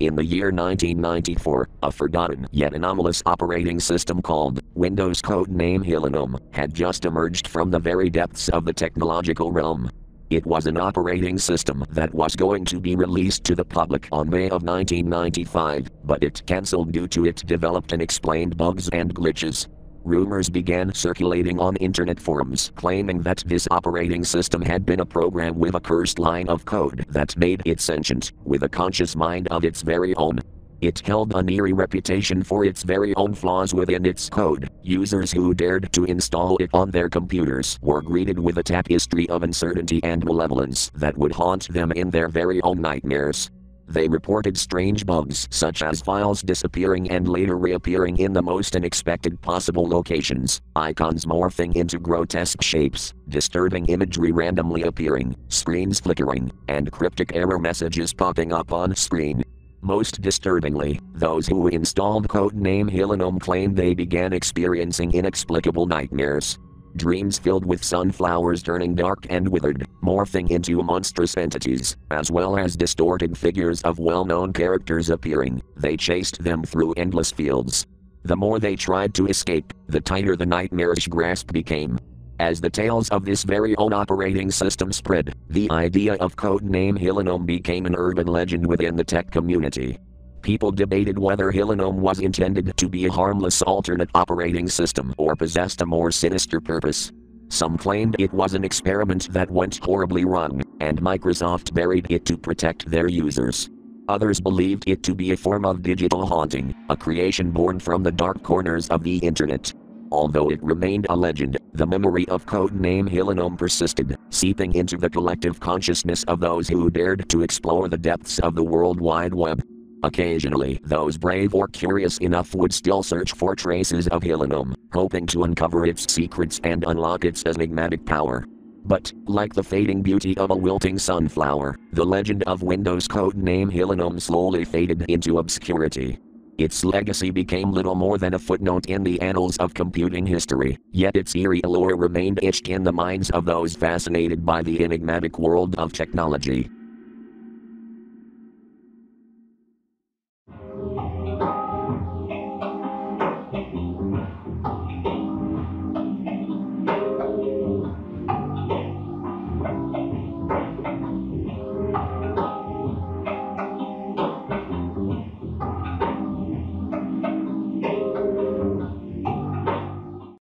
In the year 1994, a forgotten yet anomalous operating system called Windows Codename Hylonome had just emerged from the very depths of the technological realm. It was an operating system that was going to be released to the public on May of 1995, but it cancelled due to it developed and explained bugs and glitches. Rumors began circulating on internet forums claiming that this operating system had been a program with a cursed line of code that made it sentient, with a conscious mind of its very own. It held an eerie reputation for its very own flaws within its code. Users who dared to install it on their computers were greeted with a tapestry of uncertainty and malevolence that would haunt them in their very own nightmares. They reported strange bugs such as files disappearing and later reappearing in the most unexpected possible locations, icons morphing into grotesque shapes, disturbing imagery randomly appearing, screens flickering, and cryptic error messages popping up on screen. Most disturbingly, those who installed codename Hylonome claimed they began experiencing inexplicable nightmares. Dreams filled with sunflowers turning dark and withered, morphing into monstrous entities, as well as distorted figures of well known characters appearing. They chased them through endless fields. The more they tried to escape, the tighter the nightmarish grasp became. As the tales of this very own operating system spread, the idea of codename Hylonome became an urban legend within the tech community. People debated whether Hylonome was intended to be a harmless alternate operating system or possessed a more sinister purpose. Some claimed it was an experiment that went horribly wrong, and Microsoft buried it to protect their users. Others believed it to be a form of digital haunting, a creation born from the dark corners of the internet. Although it remained a legend, the memory of codename Hylonome persisted, seeping into the collective consciousness of those who dared to explore the depths of the World Wide Web. Occasionally, those brave or curious enough would still search for traces of Hylonome, hoping to uncover its secrets and unlock its enigmatic power. But, like the fading beauty of a wilting sunflower, the legend of Windows codename Hylonome slowly faded into obscurity. Its legacy became little more than a footnote in the annals of computing history, yet its eerie allure remained etched in the minds of those fascinated by the enigmatic world of technology.